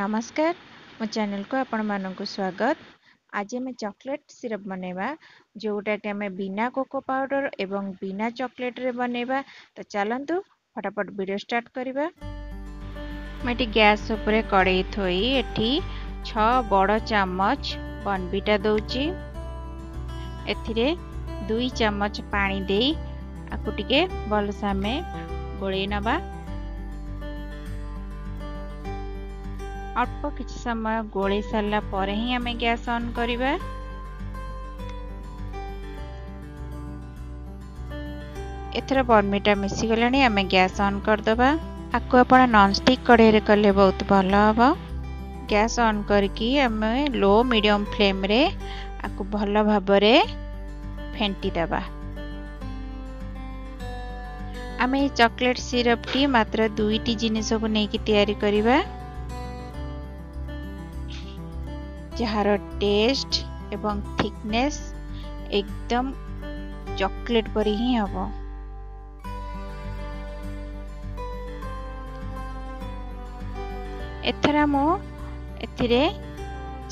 ନମସ୍କାର ମୋ ଚ୍ୟାନେଲକୁ ଆପଣମାନଙ୍କୁ ସ୍ୱାଗତ ଆଜି ଆମେ ଚକୋଲେଟ୍ ସିରପ୍ ବନେଇବା ଯେଉଁଟାକି ଆମେ ବିନା କୋକୋ ପାଉଡ଼ର ଏବଂ ବିନା ଚକୋଲେଟ୍ରେ ବନେଇବା ତ ଚାଲନ୍ତୁ ଫଟାଫଟ ଭିଡ଼ିଓ ଷ୍ଟାର୍ଟ କରିବା ମୁଁ ଏଠି ଗ୍ୟାସ୍ ଉପରେ କଡ଼େଇ ଥୋଇ ଏଠି ଛଅ ବଡ଼ ଚାମଚ ବନବିଟା ଦେଉଛି ଏଥିରେ ଦୁଇ ଚାମଚ ପାଣି ଦେଇ ଆକୁ ଟିକେ ଭଲସେ ଆମେ ଗୋଳେଇ ନେବା अल्प किसी समय गोल सारापर ही आम गैस अन् करवा एथर बर्मीटा मिसीगला आम गैस अन् करदे आपको आप नॉनस्टिक कढ़ाई कले बहुत भल हम गैस अन् करें लो मीडियम फ्लेम रे आपको भल भाव फेटी देवा आम चॉकलेट सिरप टी मात्र दुईटी जिनस को लेकिन या ଯାହାର ଟେଷ୍ଟ ଏବଂ ଥିକନେସ୍ ଏକଦମ ଚକୋଲେଟ୍ ପରି ହିଁ ହେବ ଏଥର ମୁଁ ଏଥିରେ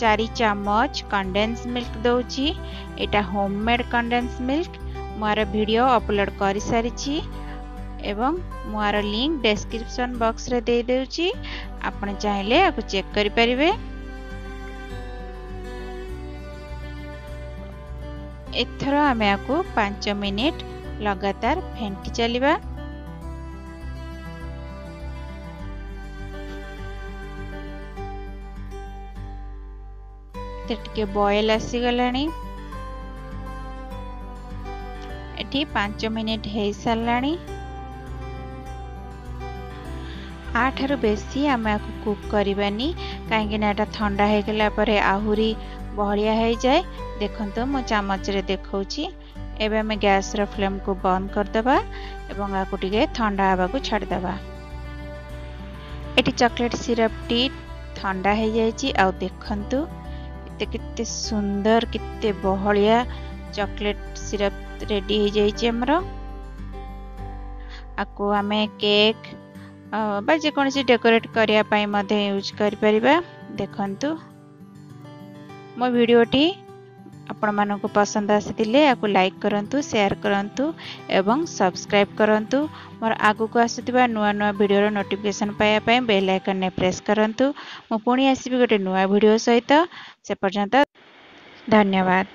ଚାରି ଚାମଚ କଣ୍ଡେନ୍ସ ମିଲ୍କ ଦେଉଛି ଏଇଟା ହୋମମେଡ଼୍ କଣ୍ଡେନ୍ସ ମିଲ୍କ ମୁଁ ଆର ଭିଡ଼ିଓ ଅପଲୋଡ଼ କରିସାରିଛି ଏବଂ ମୁଁ ଆର ଲିଙ୍କ ଡେସ୍କ୍ରିପସନ୍ ବକ୍ସରେ ଦେଇଦେଉଛି ଆପଣ ଚାହିଁଲେ ଆକୁ ଚେକ୍ କରିପାରିବେ ଏଥର ଆମେ ଆକୁ ପାଞ୍ଚ ମିନିଟ୍ ଲଗାତାର ଫେଣ୍ଟି ଚାଲିବା ଟିକେ ବଏଲ ଆସିଗଲାଣି ଏଠି ପାଞ୍ଚ ମିନିଟ୍ ହେଇସାରିଲାଣି ଆଠାରୁ ବେଶୀ ଆମେ ଆକୁ କୁକ୍ କରିବାନି କାହିଁକିନା ଏଇଟା ଥଣ୍ଡା ହେଇଗଲା ପରେ ଆହୁରି ବହଳିଆ ହୋଇଯାଏ ଦେଖନ୍ତୁ ମୁଁ ଚାମଚରେ ଦେଖାଉଛି ଏବେ ଆମେ ଗ୍ୟାସ୍ର ଫ୍ଲେମ୍କୁ ବନ୍ଦ କରିଦେବା ଏବଂ ଆକୁ ଟିକେ ଥଣ୍ଡା ହେବାକୁ ଛାଡ଼ିଦେବା ଏଠି ଚକୋଲେଟ୍ ସିରପ୍ଟି ଥଣ୍ଡା ହୋଇଯାଇଛି ଆଉ ଦେଖନ୍ତୁ ଏତେ କେତେ ସୁନ୍ଦର କେତେ ବହଳିଆ ଚକୋଲେଟ୍ ସିରପ୍ ରେଡ଼ି ହୋଇଯାଇଛି ଆମର ଆକୁ ଆମେ କେକ୍ ବା ଯେକୌଣସି ଡେକୋରେଟ୍ କରିବା ପାଇଁ ମଧ୍ୟ ୟୁଜ୍ କରିପାରିବା ଦେଖନ୍ତୁ ম ভিডিওটি আপন মানক পছন্দ আসিলে আকো লাইক করন্তু শেয়ার করন্তু এবং সাবস্ক্রাইব করন্তু মোর আগু কো আসতিবা নয়া নয়া ভিডিওর নোটিফিকেশন পায় পায় বেল আইকন নে প্রেস করন্তু ম পুনী আসিব গটে নয়া ভিডিও সহিত সেপর্যন্ত ধন্যবাদ